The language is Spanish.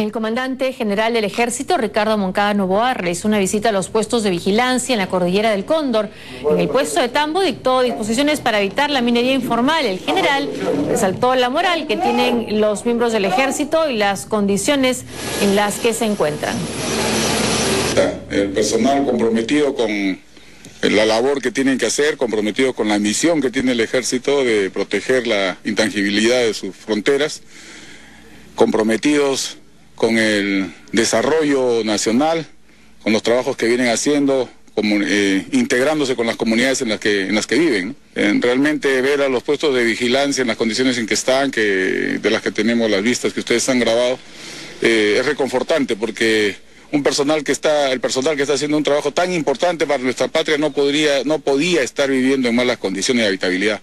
El comandante general del ejército, Ricardo Moncada Novoa, realizó una visita a los puestos de vigilancia en la cordillera del Cóndor. En el puesto de Tambo dictó disposiciones para evitar la minería informal. El general resaltó la moral que tienen los miembros del ejército y las condiciones en las que se encuentran. El personal comprometido con la labor que tienen que hacer, comprometido con la misión que tiene el ejército de proteger la intangibilidad de sus fronteras, comprometidos con el desarrollo nacional, con los trabajos que vienen haciendo, eh, integrándose con las comunidades en las que, en las que viven. realmente ver a los puestos de vigilancia en las condiciones en que están, que, de las que tenemos las vistas que ustedes han grabado, eh, es reconfortante porque un personal que está, el personal que está haciendo un trabajo tan importante para nuestra patria no podría, no podía estar viviendo en malas condiciones de habitabilidad.